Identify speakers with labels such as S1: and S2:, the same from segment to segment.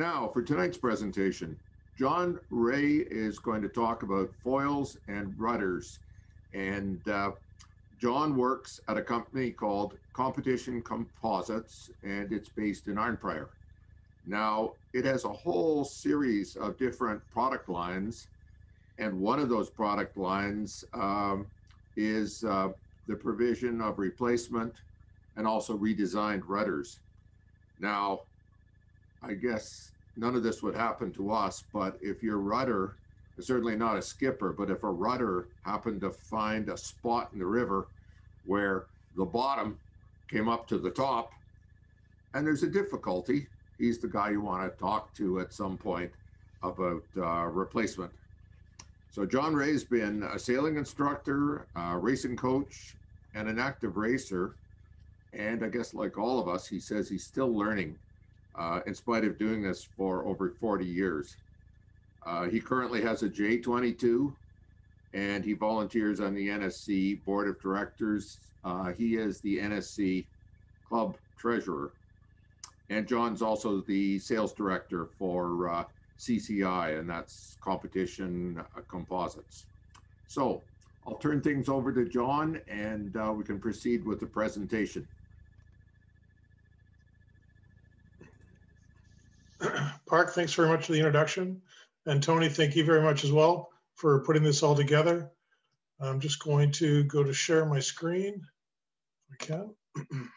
S1: Now, for tonight's presentation, John Rae is going to talk about foils and rudders. And uh, John works at a company called Competition Composites, and it's based in Arnprior. Now, it has a whole series of different product lines, and one of those product lines um, is uh, the provision of replacement and also redesigned rudders. Now, I guess none of this would happen to us, but if your rudder, certainly not a skipper, but if a rudder happened to find a spot in the river where the bottom came up to the top and there's a difficulty, he's the guy you want to talk to at some point about uh, replacement. So John Rae's been a sailing instructor, a racing coach, and an active racer. And I guess like all of us, he says he's still learning uh, in spite of doing this for over 40 years. Uh, he currently has a J22 and he volunteers on the NSC board of directors. Uh, he is the NSC club treasurer. And John's also the sales director for uh, CCI, and that's Competition uh, Composites. So I'll turn things over to John and uh, we can proceed with the presentation.
S2: Park, thanks very much for the introduction. And Tony, thank you very much as well for putting this all together. I'm just going to go to share my screen if I can.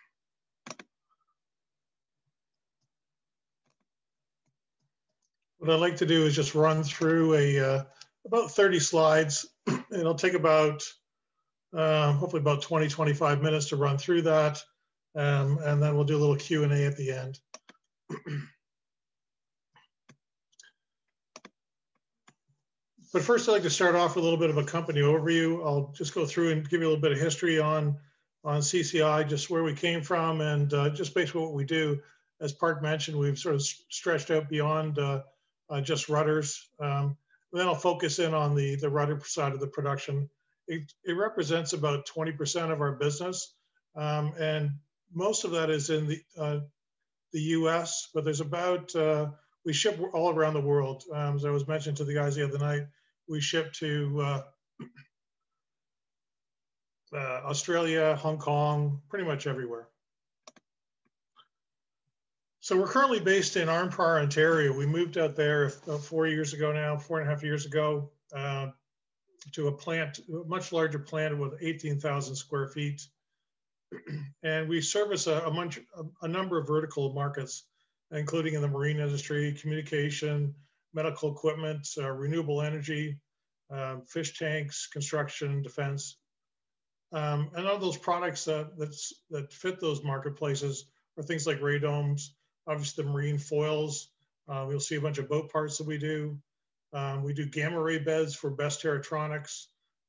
S2: what I'd like to do is just run through a uh, about 30 slides. It'll take about uh, hopefully about 20, 25 minutes to run through that. Um, and then we'll do a little Q&A at the end. But first, I'd like to start off with a little bit of a company overview. I'll just go through and give you a little bit of history on, on CCI, just where we came from, and uh, just basically what we do. As Park mentioned, we've sort of stretched out beyond uh, uh, just rudders. Um, then I'll focus in on the, the rudder side of the production. It, it represents about 20% of our business, um, and most of that is in the, uh, the US, but there's about, uh, we ship all around the world. Um, as I was mentioning to the guys the other night, we ship to uh, uh, Australia, Hong Kong, pretty much everywhere. So we're currently based in Arnprior, Ontario. We moved out there four years ago now, four and a half years ago, uh, to a plant, a much larger plant with 18,000 square feet. and we service a, a, bunch, a, a number of vertical markets, including in the marine industry, communication, medical equipment, uh, renewable energy, um, fish tanks, construction, defense. Um, and all those products that, that's, that fit those marketplaces are things like radomes, obviously the marine foils. Uh, you'll see a bunch of boat parts that we do. Um, we do gamma ray beds for Best Theratronics,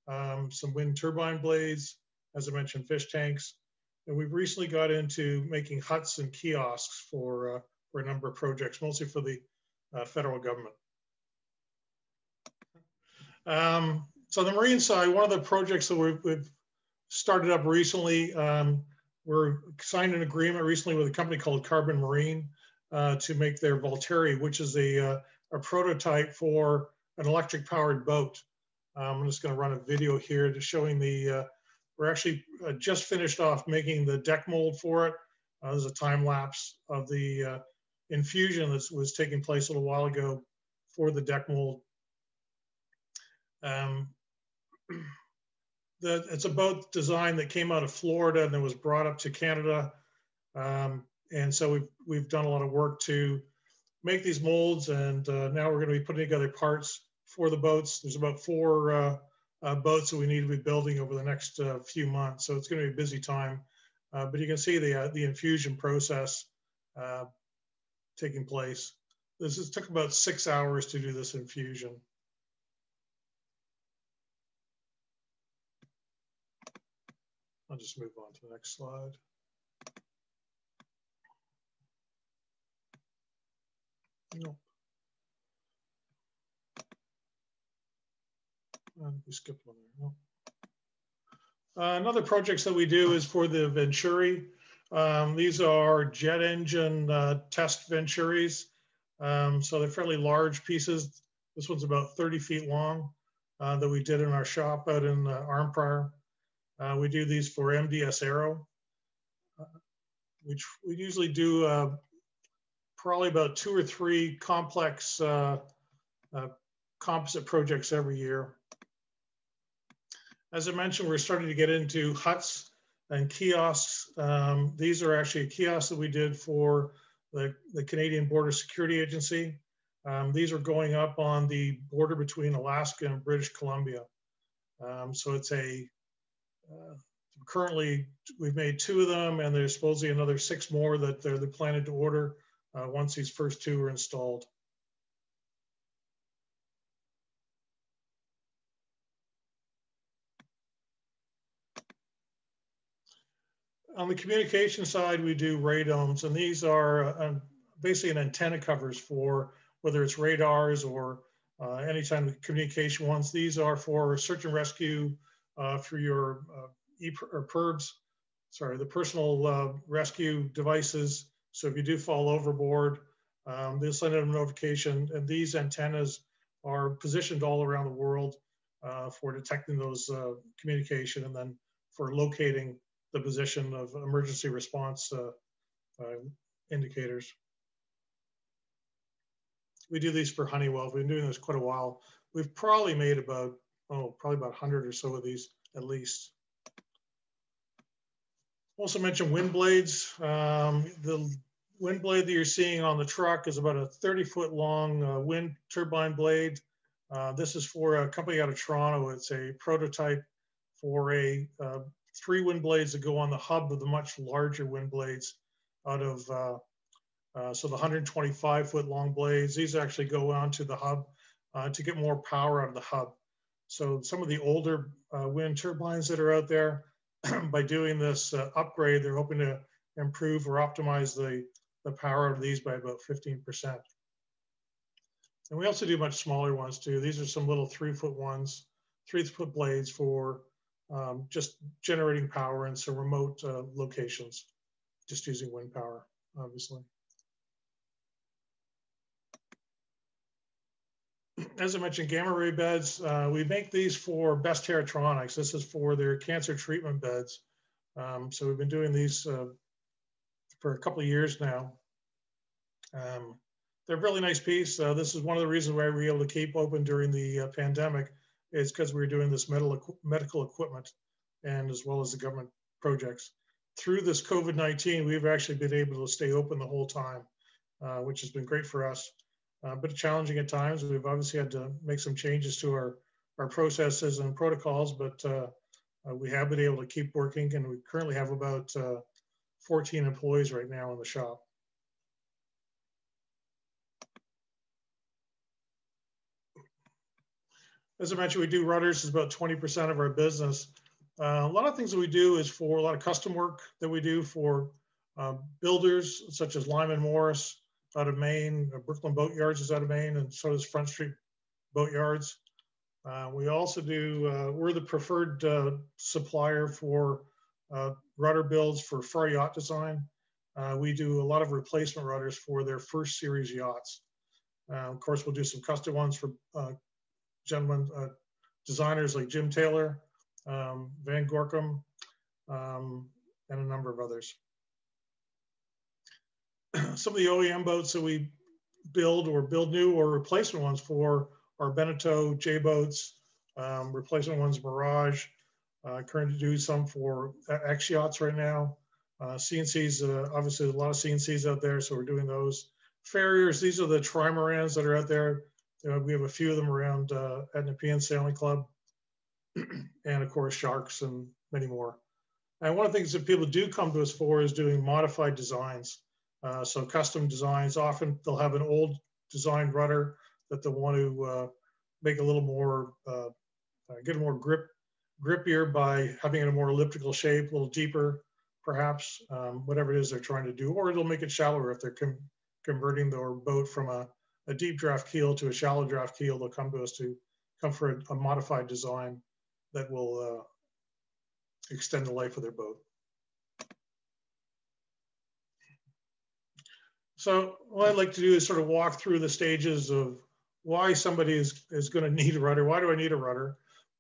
S2: um, some wind turbine blades, as I mentioned, fish tanks. And we've recently got into making huts and kiosks for, uh, for a number of projects, mostly for the uh, federal government. Um, so the marine side, one of the projects that we've, we've started up recently, um, we're signed an agreement recently with a company called Carbon Marine uh, to make their Volteri, which is a, uh, a prototype for an electric powered boat. Um, I'm just gonna run a video here to showing the, uh, we're actually uh, just finished off making the deck mold for it. Uh, there's a time lapse of the uh, infusion that was taking place a little while ago for the deck mold um, the, it's a boat design that came out of Florida and then was brought up to Canada. Um, and so we've, we've done a lot of work to make these molds and uh, now we're gonna be putting together parts for the boats. There's about four uh, uh, boats that we need to be building over the next uh, few months. So it's gonna be a busy time. Uh, but you can see the, uh, the infusion process taking place. This is, took about six hours to do this infusion. I'll just move on to the next slide. Nope. And we skipped one there. Nope. Uh, another projects that we do is for the Venturi. Um, these are jet engine uh, test Venturis. Um, so they're fairly large pieces. This one's about 30 feet long uh, that we did in our shop out in uh, Arnprior. Uh, we do these for MDS Aero. Which we usually do uh, probably about two or three complex uh, uh, composite projects every year. As I mentioned, we're starting to get into huts and kiosks. Um, these are actually kiosks that we did for the, the Canadian Border Security Agency. Um, these are going up on the border between Alaska and British Columbia. Um, so it's a, uh, currently we've made two of them and there's supposedly another six more that they're, they're planning to order uh, once these first two are installed. On the communication side, we do radomes, and these are uh, basically an antenna covers for whether it's radars or uh, any kind of communication ones. These are for search and rescue uh, for your uh, e or PERBs, sorry, the personal uh, rescue devices. So if you do fall overboard, um, they'll send out a notification. And these antennas are positioned all around the world uh, for detecting those communication and then for locating the position of emergency response uh, uh, indicators. We do these for Honeywell. We've been doing this quite a while. We've probably made about, oh, probably about 100 or so of these at least. Also mentioned wind blades. Um, the wind blade that you're seeing on the truck is about a 30 foot long uh, wind turbine blade. Uh, this is for a company out of Toronto. It's a prototype for a uh, three wind blades that go on the hub of the much larger wind blades out of, uh, uh, so the 125 foot long blades, these actually go onto the hub uh, to get more power out of the hub. So some of the older uh, wind turbines that are out there, by doing this uh, upgrade, they're hoping to improve or optimize the, the power of these by about 15%. And we also do much smaller ones too. These are some little three foot ones, three foot blades for um, just generating power in some remote uh, locations, just using wind power, obviously. As I mentioned, gamma ray beds, uh, we make these for Best Theratronics. This is for their cancer treatment beds. Um, so we've been doing these uh, for a couple of years now. Um, they're a really nice piece. Uh, this is one of the reasons why we were able to keep open during the uh, pandemic is because we were doing this medical, medical equipment and as well as the government projects. Through this COVID-19, we've actually been able to stay open the whole time, uh, which has been great for us. Uh, but challenging at times. We've obviously had to make some changes to our, our processes and protocols, but uh, uh we have been able to keep working and we currently have about uh, 14 employees right now in the shop. As I mentioned, we do rudders is about 20% of our business. Uh, a lot of things that we do is for a lot of custom work that we do for uh, builders such as Lyman Morris out of Maine, uh, Brooklin Boat Yards is out of Maine, and so does Front Street Boat Yards. Uh, we also do, uh, we're the preferred uh, supplier for rudder builds for Farr Yacht Design. we do a lot of replacement rudders for their first series yachts. of course, we'll do some custom ones for gentlemen, uh, designers like Jim Taylor, um, Van Gorkum, um, and a number of others. Some of the OEM boats that we build or build new or replacement ones for are Beneteau, J boats, um, replacement ones Mirage. Uh, currently do some for X yachts right now. Uh, C&Cs, uh, obviously a lot of C&Cs out there, so we're doing those. Farriers, these are the trimarans that are out there we have a few of them around uh, at Nepean Sailing Club, and of course sharks and many more. And one of the things that people do come to us for is doing modified designs. Uh, so custom designs. Often they'll have an old design rudder that they want to uh, make a little more, uh, uh, get a more grip, grippier by having it a more elliptical shape, a little deeper, perhaps, um, whatever it is they're trying to do. Or it'll make it shallower if they're converting their boat from a a deep draft keel to a shallow draft keel, they'll come to us to come for a, a modified design that will uh, extend the life of their boat. So what I'd like to do is sort of walk through the stages of why somebody is, is going to need a rudder. Why do I need a rudder?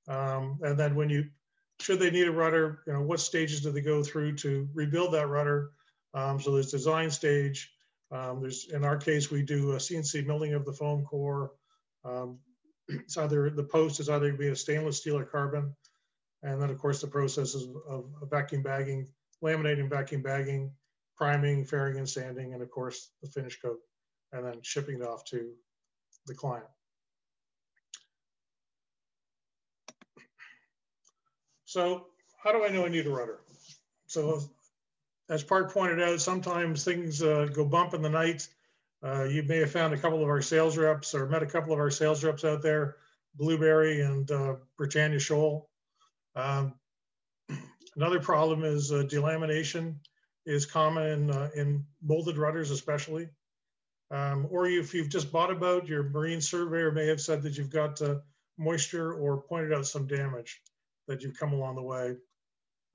S2: Um, and then when you, should they need a rudder, you know, what stages do they go through to rebuild that rudder? Um, so there's design stage. Um, there's, in our case, we do a CNC milling of the foam core. Um, it's either, the post is either be a stainless steel or carbon. And then of course the process of, of vacuum bagging, laminating, vacuum bagging, priming, fairing and sanding, and of course the finish coat, and then shipping it off to the client. So how do I know I need a rudder? So as Park pointed out, sometimes things uh, go bump in the night. Uh, you may have found a couple of our sales reps or met a couple of our sales reps out there, Blueberry and uh, Britannia Shoal. Um, another problem is uh, delamination is common in, uh, in molded rudders especially. Um, or if you've just bought a boat, your marine surveyor may have said that you've got uh, moisture or pointed out some damage that you've come along the way.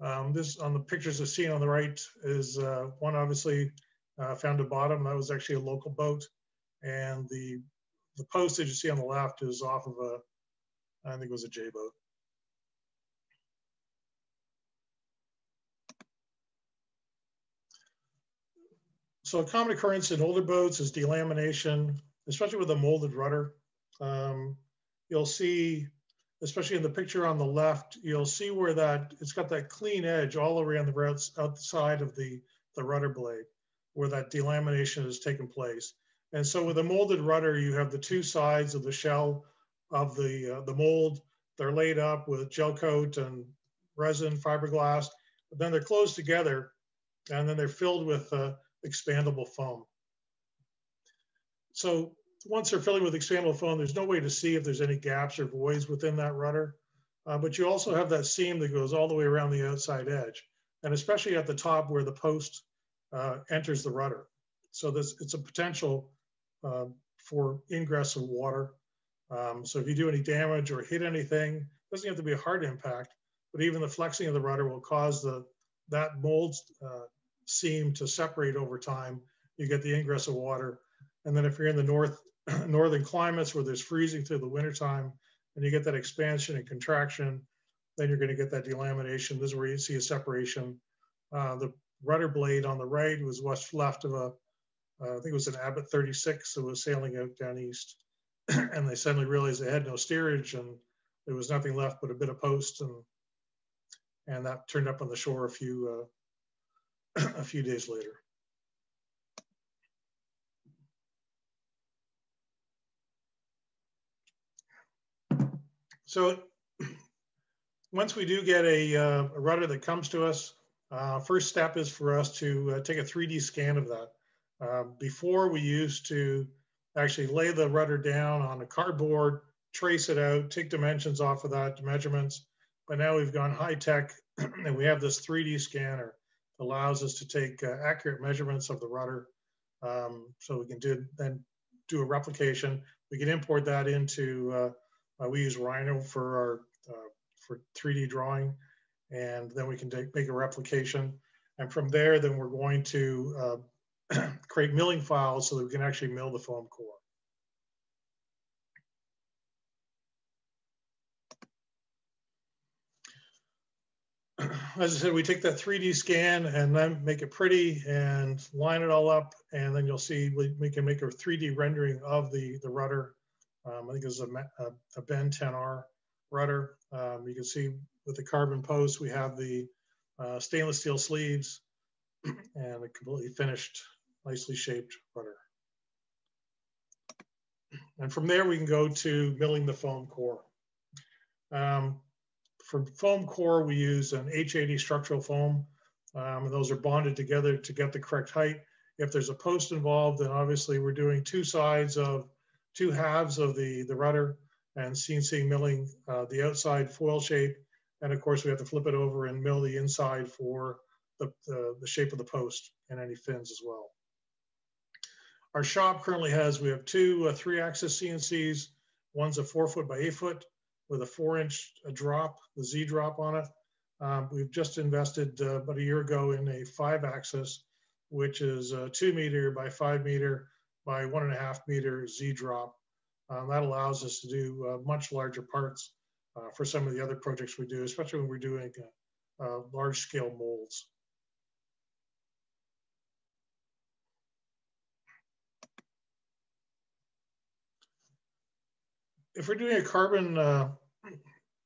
S2: Um, this on the pictures of seen on the right is uh, one obviously uh, found a bottom. That was actually a local boat. And the, the post that you see on the left is off of a, I think it was a J boat. So a common occurrence in older boats is delamination, especially with a molded rudder. Um, you'll see, especially in the picture on the left, you'll see where that, it's got that clean edge all around the outside of the, the rudder blade, where that delamination has taken place. And so with a molded rudder, you have the two sides of the shell of the, uh, the mold. They're laid up with gel coat and resin, fiberglass, but then they're closed together and then they're filled with uh, expandable foam. So once they're filling with expandable foam, there's no way to see if there's any gaps or voids within that rudder. Uh, but you also have that seam that goes all the way around the outside edge, and especially at the top where the post uh, enters the rudder. So this it's a potential uh, for ingress of water. Um, so if you do any damage or hit anything, it doesn't have to be a hard impact, but even the flexing of the rudder will cause the that mold uh, seam to separate over time. You get the ingress of water. And then if you're in the north northern climates where there's freezing through the wintertime and you get that expansion and contraction, then you're going to get that delamination. This is where you see a separation. Uh, the rudder blade on the right was what's left of a, uh, I think it was an Abbott 36 that was sailing out down east. and they suddenly realized they had no steerage and there was nothing left but a bit of post and and that turned up on the shore a few uh, a few days later. So once we do get a, uh, a rudder that comes to us, uh, first step is for us to uh, take a 3D scan of that. Uh, before we used to actually lay the rudder down on a cardboard, trace it out, take dimensions off of that, measurements. But now we've gone high tech and we have this 3D scanner that allows us to take uh, accurate measurements of the rudder. Um, so we can do then do a replication. We can import that into, uh, we use Rhino for our uh, for 3D drawing, and then we can take, make a replication. And from there, then we're going to uh, create milling files so that we can actually mill the foam core. as I said, we take that 3D scan and then make it pretty and line it all up. And then you'll see we, we can make a 3D rendering of the, the rudder. Um, I think it's a, a, a Ben 10R rudder. Um, you can see with the carbon post, we have the uh, stainless steel sleeves and a completely finished, nicely shaped rudder. And from there, we can go to milling the foam core. Um, for foam core, we use an H80 structural foam. Um, and those are bonded together to get the correct height. If there's a post involved, then obviously we're doing two sides of two halves of the, the rudder and CNC milling uh, the outside foil shape. And of course, we have to flip it over and mill the inside for the, the, the shape of the post and any fins as well. Our shop currently has, we have two uh, three axis CNCs. One's a four foot by eight foot with a four inch a drop, the Z drop on it. Um, we've just invested uh, about a year ago in a five axis which is a two meter by five meter by one and a half meter Z drop. Um, that allows us to do uh, much larger parts uh, for some of the other projects we do, especially when we're doing uh, uh, large scale molds. If we're doing a carbon uh,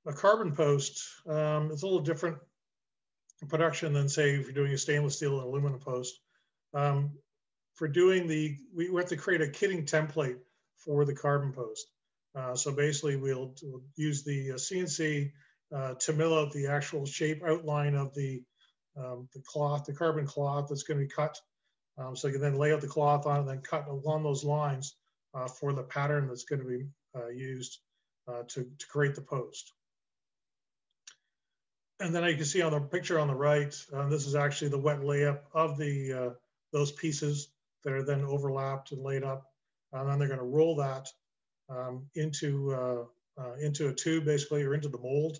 S2: a carbon post, um, it's a little different production than say if you're doing a stainless steel and aluminum post. Um, for doing the, we have to create a kitting template for the carbon post. Uh, so basically we'll, we'll use the CNC uh, uh, to mill out the actual shape outline of the, um, the cloth, the carbon cloth that's gonna be cut. Um, so you can then lay out the cloth on it and then cut along those lines uh, for the pattern that's gonna be uh, used uh, to, to create the post. And then you can see on the picture on the right, this is actually the wet layup of the those pieces that are then overlapped and laid up. And then they're going to roll that um, into uh, uh, into a tube basically or into the mold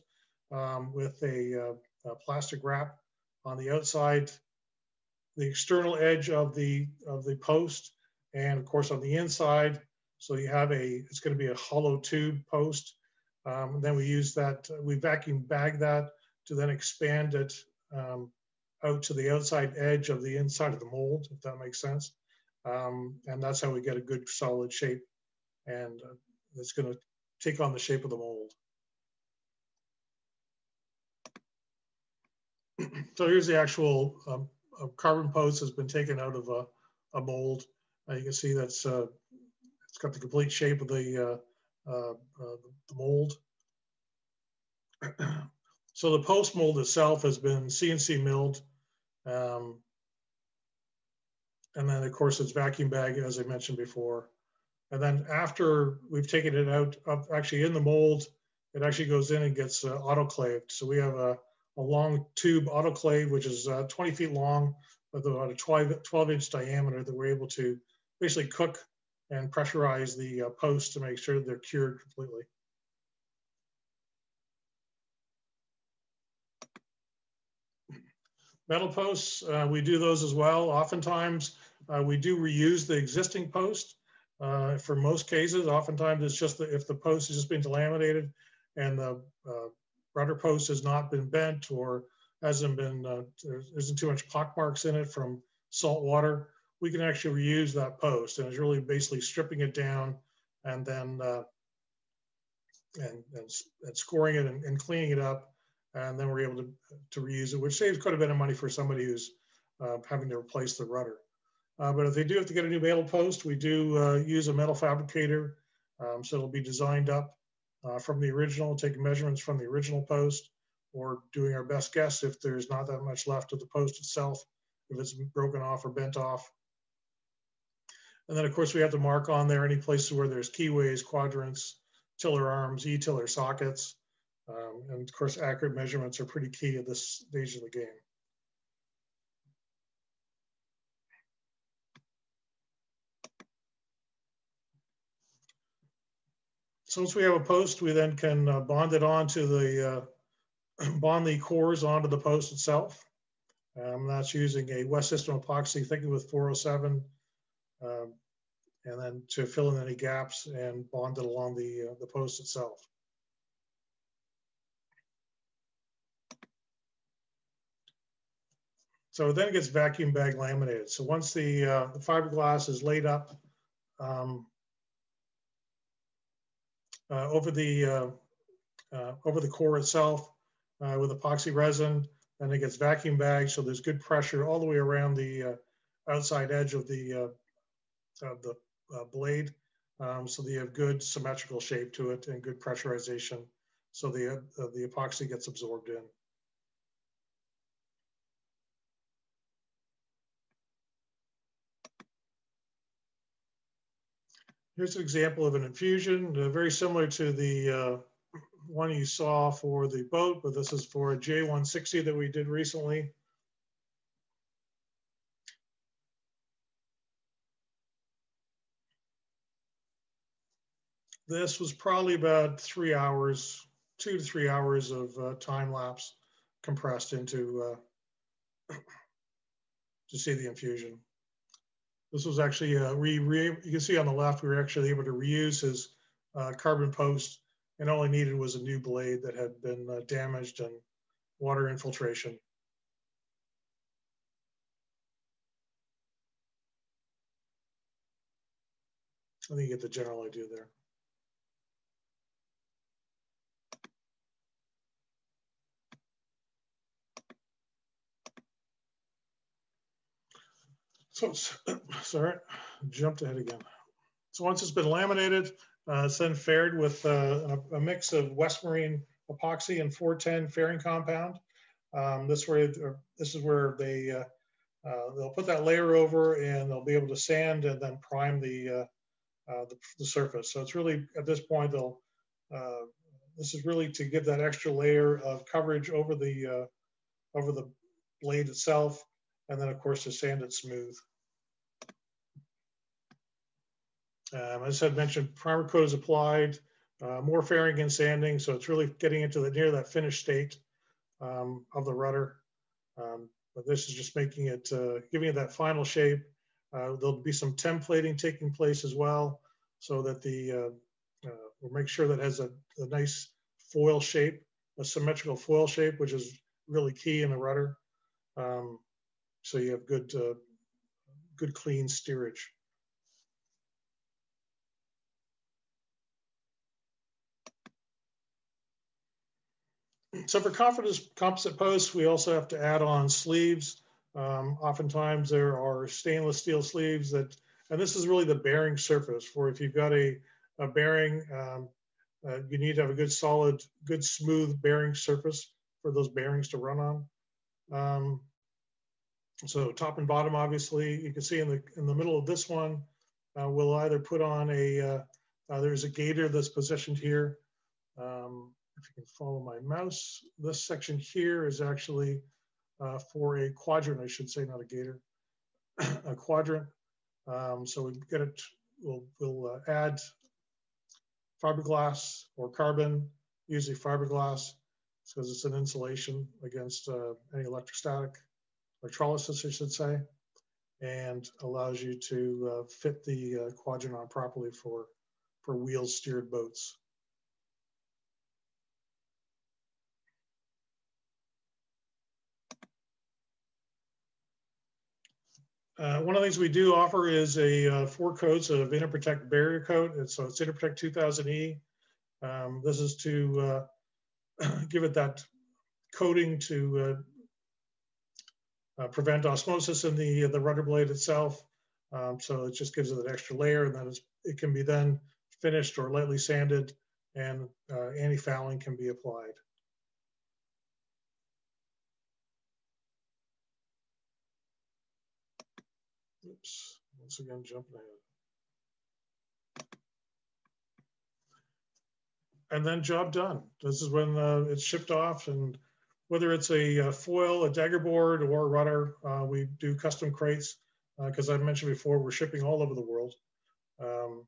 S2: um, with a, uh, a, plastic wrap on the outside, the external edge of the of the post, and of course on the inside. So you have a it's going to be a hollow tube post. Um, then we use that we vacuum bag that to then expand it um, out to the outside edge of the inside of the mold, if that makes sense. Um, and that's how we get a good solid shape. And uh, it's going to take on the shape of the mold. so here's the actual um, carbon post has been taken out of a, a mold. Uh, you can see that's uh, it's got the complete shape of the, uh, uh, uh the mold. So the post mold itself has been CNC milled. Um, and then of course it's vacuum bag, as I mentioned before. And then after we've taken it out of actually in the mold, it actually goes in and gets uh, autoclaved. So we have a, a long tube autoclave, which is uh, 20 feet long with about a 12, 12 inch diameter that we're able to basically cook and pressurize the uh, posts to make sure they're cured completely. Metal posts, uh, we do those as well. Oftentimes, uh, we do reuse the existing post. Uh, for most cases, oftentimes it's just that if the post has just been delaminated and the uh, rudder post has not been bent or hasn't been, uh, there isn't too much pock marks in it from salt water, we can actually reuse that post. And it's really basically stripping it down and then uh, and, and, and, scoring it and, and cleaning it up and then we're able to, to reuse it, which saves quite a bit of money for somebody who's uh, having to replace the rudder. Uh, but if they do have to get a new metal post, we do uh, use a metal fabricator. Um, so it'll be designed up uh, from the original, taking measurements from the original post, or doing our best guess if there's not that much left of the post itself, if it's broken off or bent off. And then of course we have to mark on there any places where there's keyways, quadrants, tiller arms, e-tiller sockets, um, and of course, accurate measurements are pretty key at this stage of the game. So once we have a post, we then can uh, bond it onto the, uh, bond the cores onto the post itself. Um, that's using a West System epoxy thickened with 407, um, and then to fill in any gaps and bond it along the, uh, the post itself. So then it gets vacuum bag laminated. So once the, uh, the fiberglass is laid up um, over the uh, uh over the core itself uh, with epoxy resin, and it gets vacuum bagged. So there's good pressure all the way around the uh, outside edge of the of the blade. Um, so they have good symmetrical shape to it and good pressurization. So the the epoxy gets absorbed in. Here's an example of an infusion, uh, very similar to the uh, one you saw for the boat, but this is for a J160 that we did recently. This was probably about three hours, two to three hours of uh, time lapse compressed into uh, to see the infusion. This was actually, uh, re, re, you can see on the left, we were actually able to reuse his uh, carbon post and all he needed was a new blade that had been uh, damaged and water infiltration. I think you get the general idea there. So, sorry, jumped ahead again. So once it's been laminated, uh, it's then faired with uh, a, a, mix of West Marine epoxy and 410 fairing compound. Um, this where this is where they uh, uh, they'll put that layer over and they'll be able to sand and then prime the uh, uh, the, the, surface. So it's really at this point they'll this is really to give that extra layer of coverage over the over the blade itself and then of course to sand it smooth. Um, as I mentioned, primer coat is applied, uh, more fairing and sanding, so it's really getting into the near that finished state um, of the rudder. Um, but this is just making it, uh, giving it that final shape. Uh, there'll be some templating taking place as well, so that the uh, uh, we'll make sure that has a, a nice foil shape, a symmetrical foil shape, which is really key in the rudder. Um, so you have good, uh, good clean steerage. So for composite posts, we also have to add on sleeves. Um, oftentimes there are stainless steel sleeves that, and this is really the bearing surface for if you've got a, a bearing, um, uh, you need to have a good solid, good smooth bearing surface for those bearings to run on. Um, so top and bottom, obviously, you can see in the in the middle of this one, uh, we'll either put on a, uh, uh, there's a gator that's positioned here. Um, if you can follow my mouse, this section here is actually uh, for a quadrant, I should say, not a gator, a quadrant. Um, so we get it, we'll, we'll uh, add fiberglass or carbon, usually fiberglass, because it's an insulation against uh, any electrostatic electrolysis, I should say, and allows you to uh, fit the uh, quadrant on properly for, for wheel steered boats. Uh, one of the things we do offer is a uh, four coats of Interprotect barrier coat. And so it's Interprotect 2000E. Um, this is to uh, give it that coating to uh, prevent osmosis in the, the rudder blade itself. Um, so it just gives it an extra layer and then it can be then finished or lightly sanded and uh, anti-fouling can be applied. Oops, once again, jumping ahead. And then job done. This is when uh, it's shipped off and whether it's a, foil, a dagger board, or a rudder, uh, we do custom crates because uh, I mentioned before we're shipping all over the world. Um,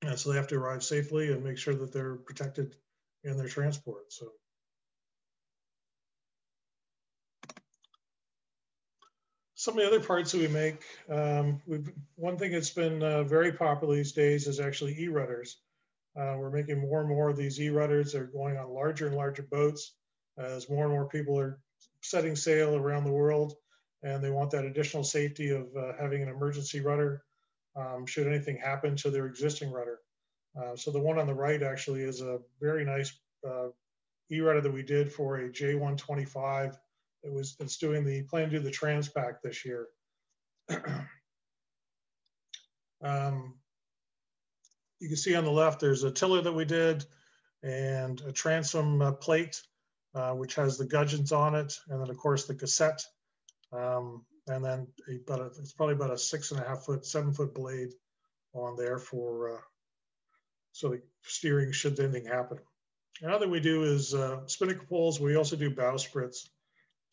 S2: and so they have to arrive safely and make sure that they're protected in their transport. So some of the other parts that we make, um, one thing that's been uh, very popular these days is actually e-rudders. Uh, we're making more and more of these e-rudders. They're going on larger and larger boats as more and more people are setting sail around the world and they want that additional safety of uh, having an emergency rudder um, should anything happen to their existing rudder. Uh, so the one on the right actually is a very nice uh, e-rudder that we did for a J125 it was it's doing the plan to do the Transpac this year. um, you can see on the left there's a tiller that we did and a transom uh, plate uh, which has the gudgeons on it and then of course the cassette um, and then about a, it's probably about a six and a half foot seven foot blade on there for uh, so the steering should anything happen another thing we do is uh, spinnaker poles we also do bowsprits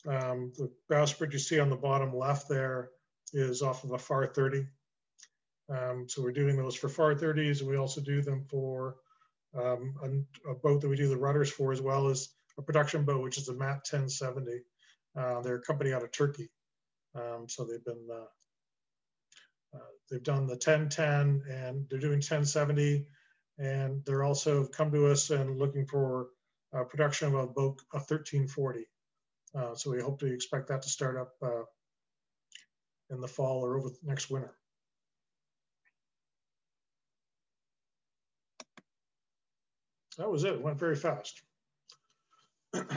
S2: um, the bowsprit you see on the bottom left there is off of a Farr 30. Um, so we're doing those for FAR 30s. We also do them for um, a, a, boat that we do the rudders for as well as a production boat, which is the MAT 1070. Uh, they're a company out of Turkey. Um, so they've been, uh, uh, they've done the 1010 and they're doing 1070. And they're also come to us and looking for production of a boat, a 1340. Uh, so we hope to expect that to start up uh, in the fall or over next winter. That was it. It went very fast.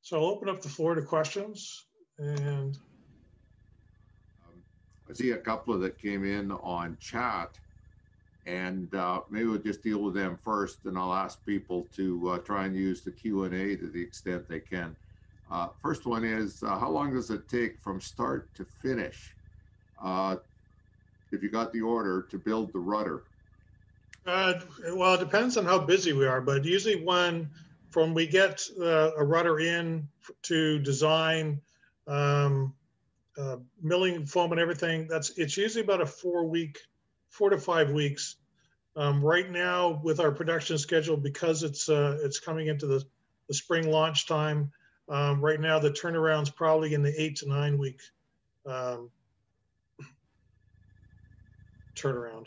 S2: so I'll open up the floor to questions and
S1: I see a couple that came in on chat. And uh, maybe we'll just deal with them first, and I'll ask people to uh, try and use the Q and A to the extent they can. Uh, first one is, uh, how long does it take from start to finish? Uh, if you got the order to build the rudder,
S2: Uh, well, it depends on how busy we are, but usually when, from we get uh, a rudder in to design, um, uh, milling foam and everything, that's, it's usually about a four week, four to five weeks. Um, right now with our production schedule, because it's, uh, it's coming into the, the spring launch time, um, right now the turnaround's probably in the eight to nine week, um, turnaround.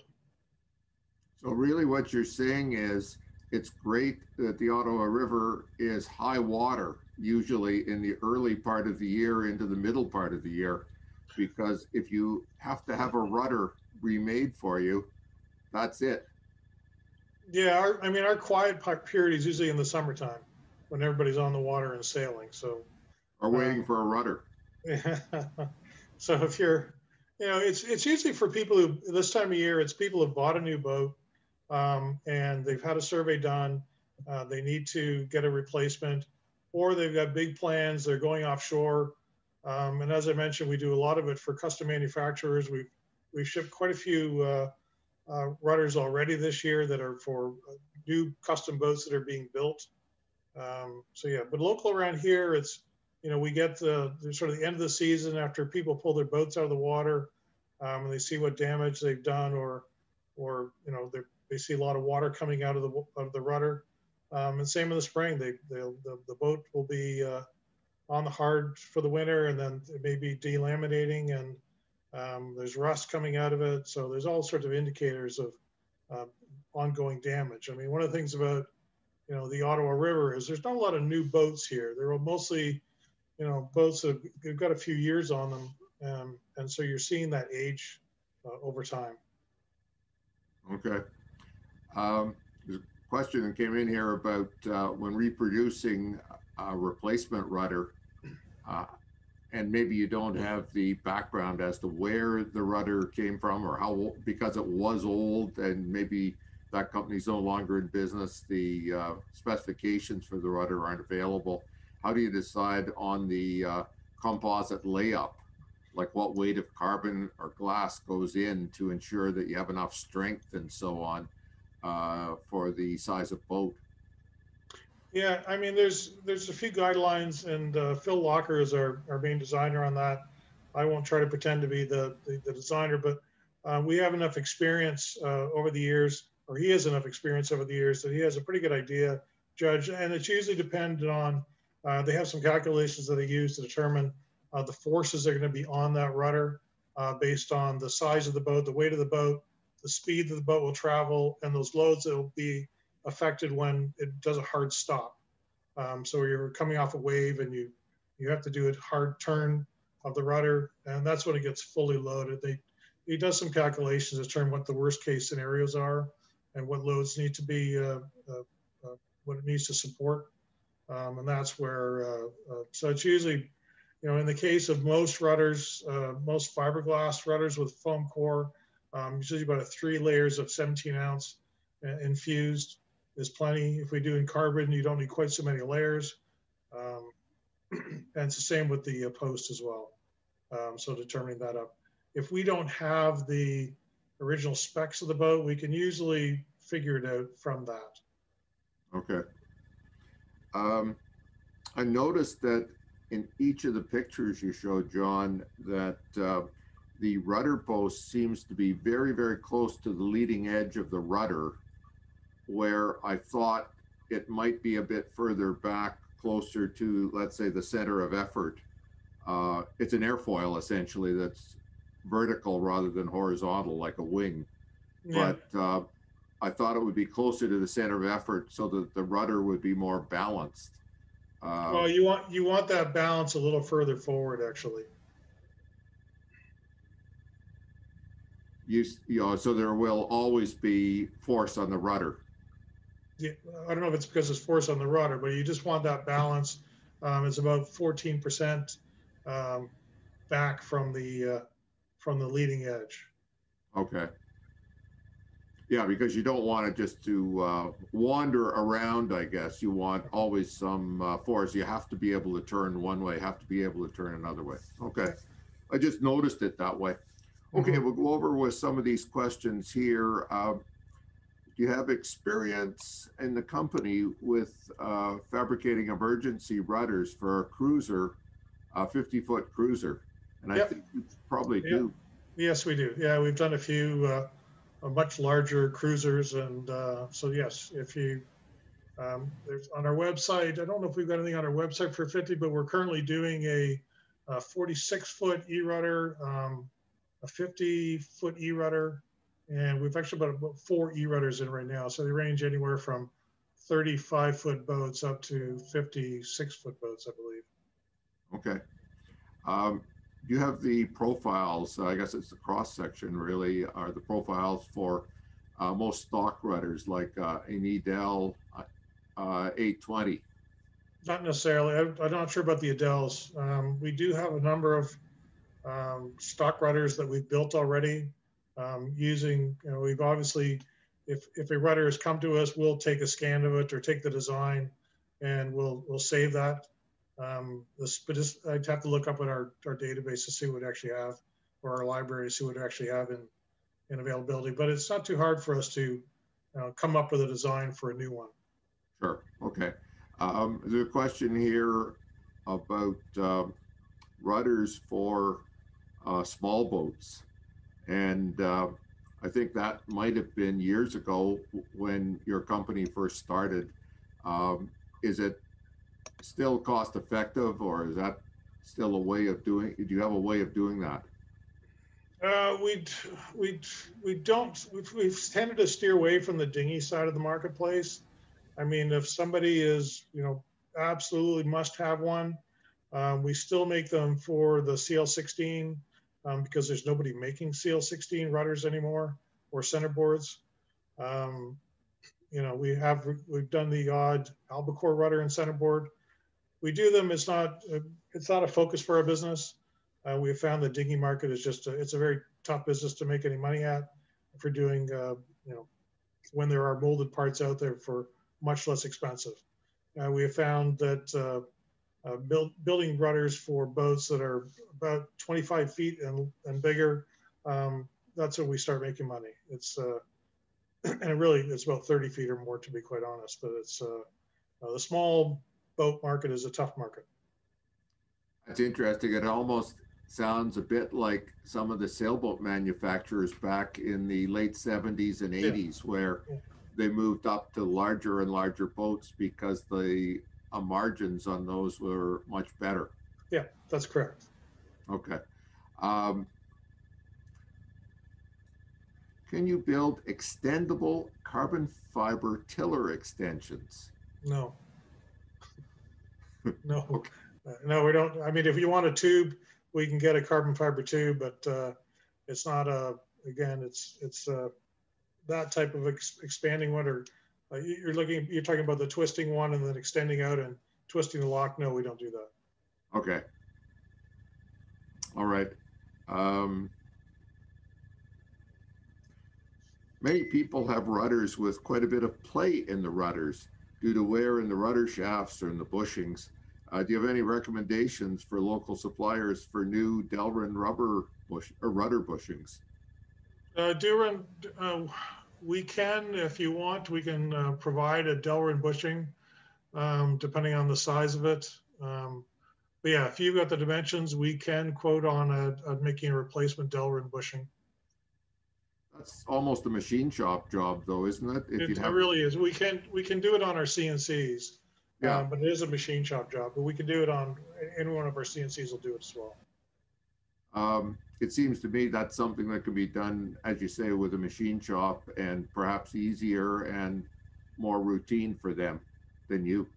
S1: So really what you're saying is it's great that the Ottawa River is high water usually in the early part of the year into the middle part of the year. Because if you have to have a rudder remade for you, that's it.
S2: Yeah, our, I mean, our quiet period is usually in the summertime when everybody's on the water and sailing. So,
S1: Or waiting for a rudder. Yeah.
S2: so if you're, you know, it's it's usually for people who this time of year, it's people who've bought a new boat um, and they've had a survey done. Uh, they need to get a replacement, or they've got big plans. They're going offshore. Um, and as I mentioned, we do a lot of it for custom manufacturers. We've we've shipped quite a few uh, uh, rudders already this year that are for new custom boats that are being built. Um, so yeah, but local around here, it's you know we get the, the sort of the end of the season after people pull their boats out of the water um, and they see what damage they've done or or you know they they see a lot of water coming out of the of the rudder. Um, and same in the spring, they they'll, the the boat will be uh, on the hard for the winter, and then it may be delaminating, and um, there's rust coming out of it. So there's all sorts of indicators of uh, ongoing damage. I mean, one of the things about you know the Ottawa River is there's not a lot of new boats here. They're mostly you know boats that have got a few years on them, um, and so you're seeing that age uh, over time.
S1: Okay. Um, there's a question that came in here about uh, when reproducing a replacement rudder. Uh, and maybe you don't have the background as to where the rudder came from or how, o- because it was old and maybe that company's no longer in business, the uh, specifications for the rudder aren't available. How do you decide on the uh, composite layup? Like what weight of carbon or glass goes in to ensure that you have enough strength and so on uh, for the size of boat?
S2: Yeah, I mean, there's there's a few guidelines, and uh, Phil Locker is our, our main designer on that. I won't try to pretend to be the the, the designer, but uh, we have enough experience uh, over the years, or he has enough experience over the years that he has a pretty good idea, Judge. And it's usually dependent on uh, they have some calculations that they use to determine uh, the forces that are going to be on that rudder uh, based on the size of the boat, the weight of the boat, the speed that the boat will travel, and those loads that will be affected when it does a hard stop. Um, so you're coming off a wave and you you have to do a hard turn of the rudder, and that's when it gets fully loaded. They he does some calculations to determine what the worst case scenarios are and what loads need to be uh, uh, uh, what it needs to support, um, and that's where uh, uh, so it's usually you know in the case of most rudders, uh, most fiberglass rudders with foam core, um, usually about a three layers of 17 ounce uh, infused is plenty. If we do in carbon, you don't need quite so many layers. Um, and it's the same with the uh, post as well. Um, so determining that up. If we don't have the original specs of the boat, we can usually figure it out from that.
S1: Okay. Um, I noticed that in each of the pictures you showed, John, that uh, the rudder post seems to be very, very close to the leading edge of the rudder, where I thought it might be a bit further back, closer to, let's say, the center of effort. Uh, it's an airfoil essentially that's vertical rather than horizontal, like a wing.
S2: Yeah,
S1: But uh, I thought it would be closer to the center of effort so that the rudder would be more balanced. Uh,
S2: well, you want, you want that balance a little further forward, actually.
S1: You, you know, so there will always be force on the rudder.
S2: Yeah, I don't know if it's because it's force on the rudder, but you just want that balance. Um, it's about fourteen percent, um, back from the, uh, from the leading edge.
S1: Okay. Yeah, because you don't want it just to uh, wander around, I guess. You want always some uh, force. You have to be able to turn one way, have to be able to turn another way. Okay. I just noticed it that way. Okay, we'll go over with some of these questions here. Uh, do you have experience in the company with uh, fabricating emergency rudders for a cruiser, a 50 foot cruiser? And I think you probably
S2: Yep.
S1: do.
S2: Yes, we do. Yeah, we've done a few, uh, much larger cruisers and, uh, so yes, if you, um, there's on our website, I don't know if we've got anything on our website for fifty, but we're currently doing a, uh forty-six foot E-rudder, um, a fifty foot E-rudder, and we've actually got about four E-rudders in right now. So they range anywhere from thirty-five foot boats up to fifty-six foot boats, I believe.
S1: Okay. Um, you have the profiles, I guess it's the cross section really, are the profiles for uh, most stock rudders like uh, an Edel uh, 820.
S2: Not necessarily. I'm, I'm not sure about the Adels. Um, we do have a number of um, stock rudders that we've built already um, using, you know, we've obviously, if, if a rudder has come to us, we'll take a scan of it or take the design and we'll, we'll save that. Um, this, but just, I'd have to look up at our, our database to see what we actually have or our library to see what we actually have in, in availability. But it's not too hard for us to uh, come up with a design for a new one.
S1: Sure, okay. Um, there's a question here about um, rudders for uh, small boats. And uh, I think that might have been years ago when your company first started. Um, is it still cost effective or is that still a way of doing, do you have a way of doing that?
S2: Uh, we we we don't we've, we've tended to steer away from the dinghy side of the marketplace. I mean, if somebody is you know absolutely must have one, um, we still make them for the CL16 um, because there's nobody making CL16 rudders anymore or centerboards. Um, you know, we have we've done the odd albacore rudder and centerboard. We do them. It's not it's not a focus for our business. Uh, we have found the dinghy market is just a, it's a very tough business to make any money at you're doing uh, you know when there are molded parts out there for much less expensive. Uh, we have found that uh, uh, build, building rudders for boats that are about 25 feet and, and bigger, um, that's when we start making money. It's uh, and it really it's about 30 feet or more to be quite honest. But it's uh, the small boat market is a tough market.
S1: That's interesting. It almost sounds a bit like some of the sailboat manufacturers back in the late 70s and 80s, where
S2: Yeah.
S1: they moved up to larger and larger boats because the uh, margins on those were much better.
S2: Yeah, that's correct.
S1: Okay. Um, can you build extendable carbon fiber tiller extensions?
S2: No. no.
S1: Okay.
S2: Uh, No, we don't. I mean, if you want a tube, we can get a carbon fiber tube, but uh, it's not a. Again, it's it's uh, that type of ex- expanding one, or uh, you- you're looking. You're talking about the twisting one and then extending out and twisting the lock. No, we don't do that.
S1: Okay. All right. Um, many people have rudders with quite a bit of play in the rudders due to wear in the rudder shafts or in the bushings. Uh, do you have any recommendations for local suppliers for new Delrin rubber bush or rudder bushings?
S2: Uh, Duran, uh, we can, if you want, we can uh, provide a Delrin bushing, um, depending on the size of it. Um, but yeah, if you've got the dimensions, we can quote on a, a making a replacement Delrin bushing.
S1: That's almost a machine shop job though, isn't it? If
S2: It
S1: you'd
S2: it really is. We can, we can do it on our CNCs.
S1: Yeah.
S2: um, But it is a machine shop job, but we can do it on, any one of our CNCs will do it as well.
S1: Um, it seems to me that's something that can be done, as you say, with a machine shop and perhaps easier and more routine for them than you.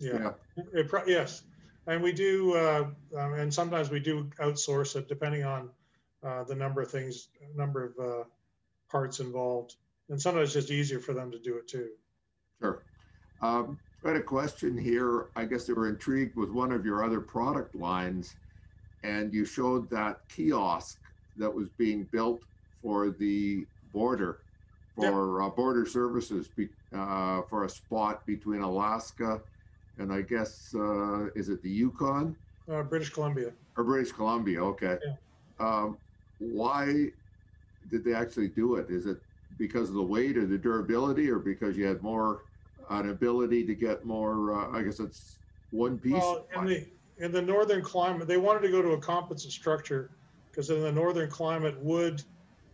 S2: Yeah, It pro- yes. And we do, uh, um, and sometimes we do outsource it depending on uh, the number of things, number of uh, parts involved. And sometimes it's just easier for them to do it too.
S1: Sure. Um, I had a question here. I guess they were intrigued with one of your other product lines, and you showed that kiosk that was being built for the border,
S2: Yep.
S1: for uh, border services, be, uh, for a spot between Alaska and I guess uh, is it the Yukon
S2: Uh, British Columbia.
S1: or British Columbia? Okay.
S2: Yeah.
S1: Um, why did they actually do it? Is it because of the weight or the durability, or because you had more an ability to get more? Uh, I guess it's one piece.
S2: Well, the, in the northern climate, they wanted to go to a composite structure because in the northern climate, wood,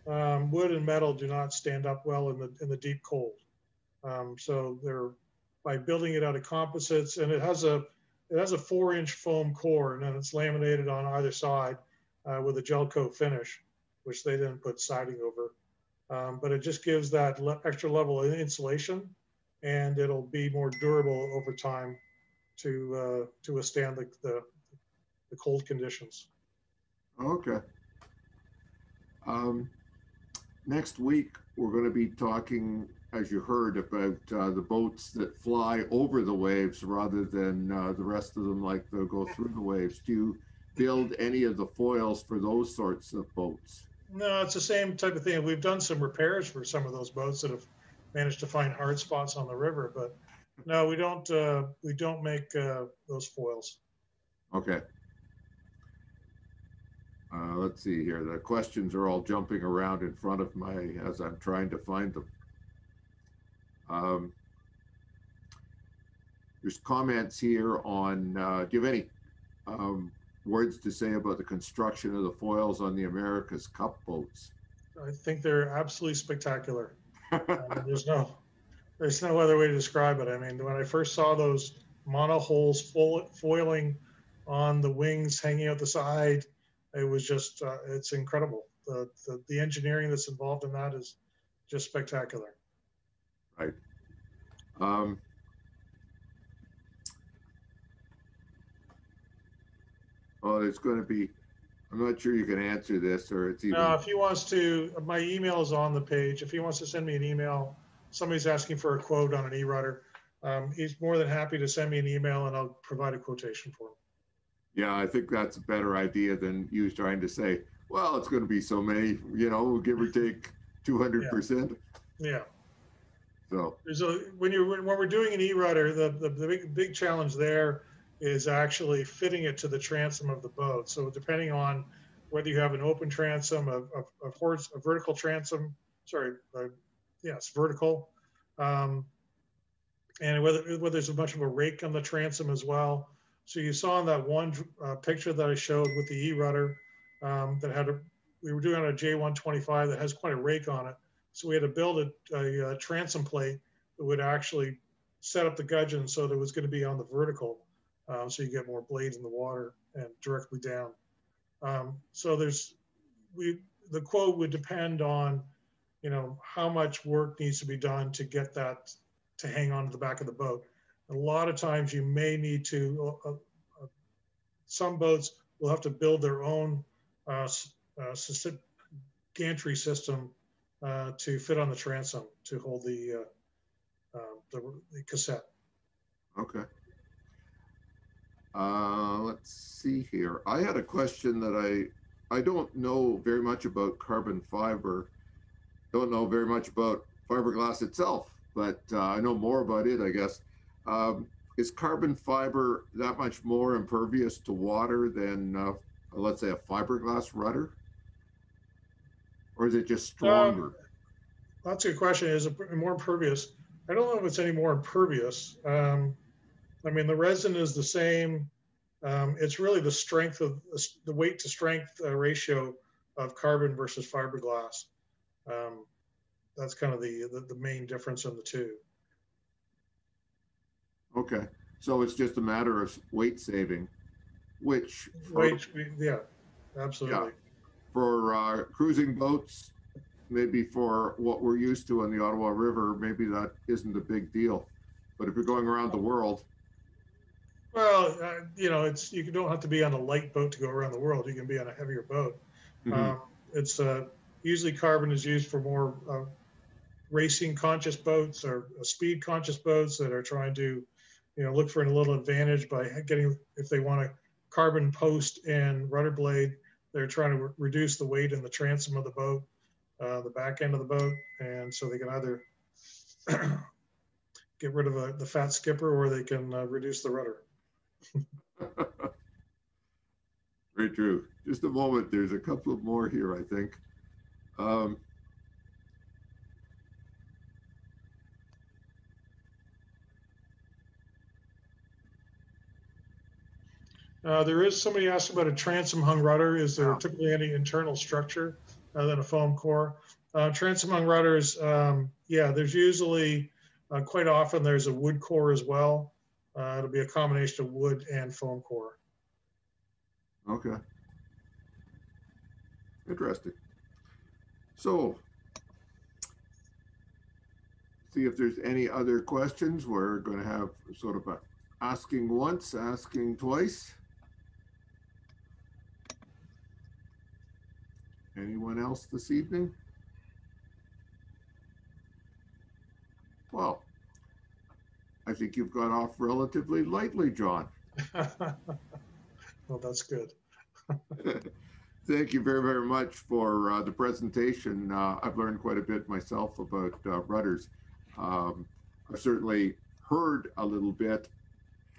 S2: um, wood and metal do not stand up well in the, in the deep cold. Um, so they're, by building it out of composites and it has a, it has a four inch foam core and then it's laminated on either side uh, with a gel coat finish, which they then put siding over. Um, but it just gives that le- extra level of insulation and it'll be more durable over time to uh, to withstand the, the the cold conditions.
S1: Okay. Um, next week, we're going to be talking, as you heard, about uh, the boats that fly over the waves rather than uh, the rest of them like they'll go through the waves. Do you build any of the foils for those sorts of boats?
S2: No, it's the same type of thing. We've done some repairs for some of those boats that have managed to find hard spots on the river, but no, we don't. Uh, we don't make uh, those foils.
S1: Okay. Uh, let's see here. The questions are all jumping around in front of my as I'm trying to find them. Um, there's comments here on. Uh, do you have any um, words to say about the construction of the foils on the America's Cup boats?
S2: I think they're absolutely spectacular. Mean, there's no, there's no other way to describe it. I mean, when I first saw those monohulls full, foiling on the wings hanging out the side, it was just, uh, it's incredible. The, the, the engineering that's involved in that is just spectacular. Right.
S1: Um, oh, there's going to be. I'm not sure you can answer this, or it's even.
S2: Now, if he wants to, my email is on the page. If he wants to send me an email, somebody's asking for a quote on an e-rudder. Um, he's more than happy to send me an email and I'll provide a quotation for him.
S1: Yeah, I think that's a better idea than you trying to say, well, it's going to be so many, you know, give or take 200%.
S2: Yeah.
S1: So,
S2: There's a, when you're, when we're doing an e-rudder, the, the, the big, big challenge there is actually fitting it to the transom of the boat. So depending on whether you have an open transom, a, a, a, horse, a vertical transom, sorry, uh, yes, vertical, um, and whether, whether there's a bunch of a rake on the transom as well. So you saw in that one uh, picture that I showed with the e-rudder um, that had a, we were doing on a J125 that has quite a rake on it. So we had to build a, a, a transom plate that would actually set up the gudgeon so that it was going to be on the vertical, um, so you get more blades in the water and directly down. Um, so there's we the quote would depend on you know how much work needs to be done to get that to hang on to the back of the boat. A lot of times you may need to. Uh, uh, some boats will have to build their own uh, uh, gantry system uh, to fit on the transom to hold the, uh, uh, the, the cassette.
S1: okay. Uh, let's see here. I had a question that I I don't know very much about carbon fiber. Don't know very much about fiberglass itself, but uh, I know more about it, I guess. Um, is carbon fiber that much more impervious to water than, uh, let's say, a fiberglass rudder? Or is it just stronger?
S2: Um, that's a good question. Is it more impervious? I don't know if it's any more impervious. Um, I mean, the resin is the same. Um, it's really the strength of the weight to strength uh, ratio of carbon versus fiberglass. Um, that's kind of the, the, the main difference in the two.
S1: Okay, so it's just a matter of weight saving, which for,
S2: Wait, we- yeah, absolutely.
S1: for uh, cruising boats, maybe for what we're used to on the Ottawa River, maybe that isn't a big deal. But if you're going around the world,
S2: Well, uh, you know, it's, you don't have to be on a light boat to go around the world. You can be on a heavier boat.
S1: mhm,
S2: Um, it's uh, usually carbon is used for more uh, racing conscious boats or uh, speed conscious boats that are trying to, you know, look for a little advantage by getting if they want a carbon post and rudder blade, they're trying to re- reduce the weight in the transom of the boat, uh, the back end of the boat, and so they can either get rid of the, the fat skipper or they can uh, reduce the rudder.
S1: very true. Just a moment, there's a couple of more here, I think. Um,
S2: Uh, there is, somebody asked about a transom hung rudder. Is there typically any internal structure other than a foam core? Uh, transom hung rudders, um, yeah, there's usually, uh, quite often there's a wood core as well. Uh, it'll be a combination of wood and foam core.
S1: Okay. Interesting. So, see if there's any other questions. We're going to have sort of a asking once, asking twice. Anyone else this evening? Well, I think you've got off relatively lightly, John.
S2: Well, that's good.
S1: Thank you very, very much for uh, the presentation. Uh, I've learned quite a bit myself about uh, rudders. Um, I've certainly heard a little bit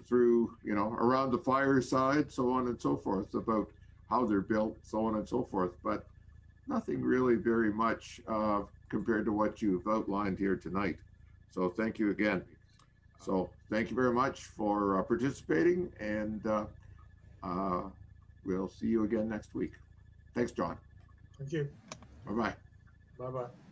S1: through, you know, around the fireside, so on and so forth, about how they're built, so on and so forth, but nothing really very much uh, compared to what you've outlined here tonight. So thank you again. So thank you very much for uh, participating and uh, we'll see you again next week. Thanks, John.
S2: Thank you.
S1: Bye bye.
S2: Bye-bye.